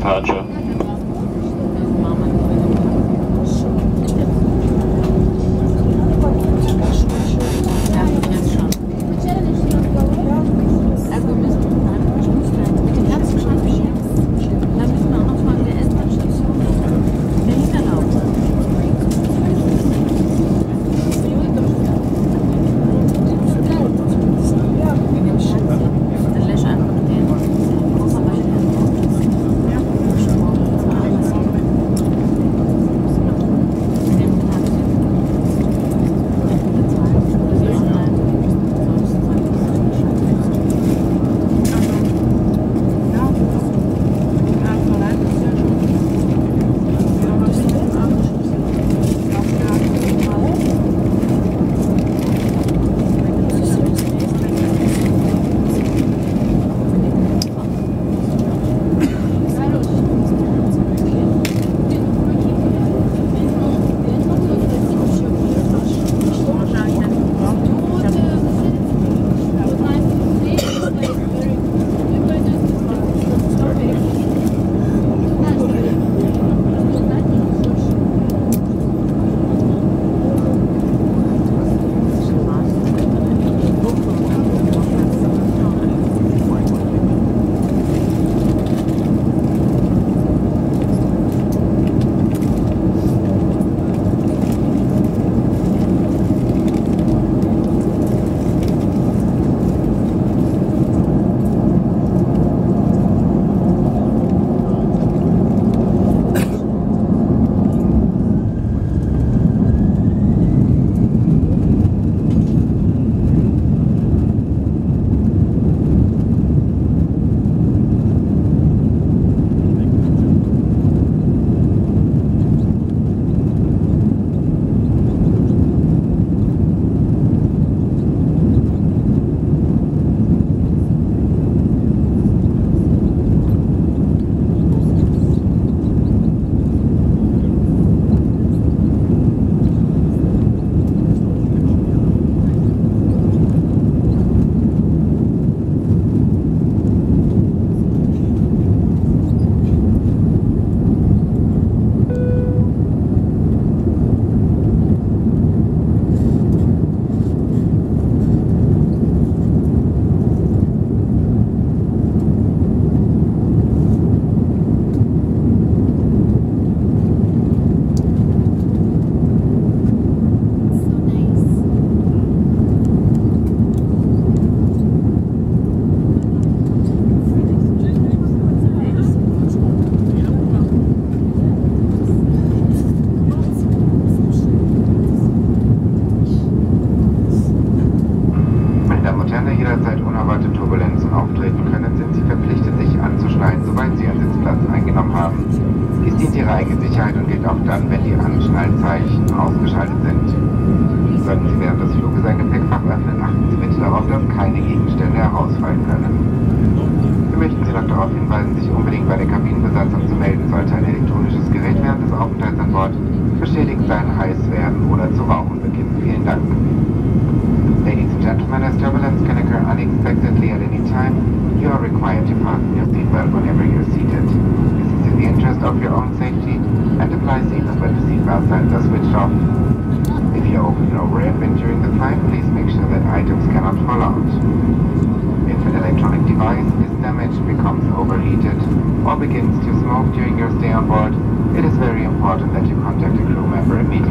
departure. Auftreten können, sind Sie verpflichtet, sich anzuschnallen, sobald Sie Ihren Sitzplatz eingenommen haben. Dies dient Ihrer eigenen Sicherheit und gilt auch dann, wenn die Anschnallzeichen ausgeschaltet sind. Sollten Sie während des Fluges ein Gepäckfach öffnen, achten Sie bitte darauf, dass keine Gegenstände herausfallen können. Of your own safety and applies even when the seatbelt signs are switched off. If you open or rear bin during the flight, please make sure that items cannot fall out. If an electronic device is damaged, becomes overheated, or begins to smoke during your stay on board, it is very important that you contact a crew member immediately.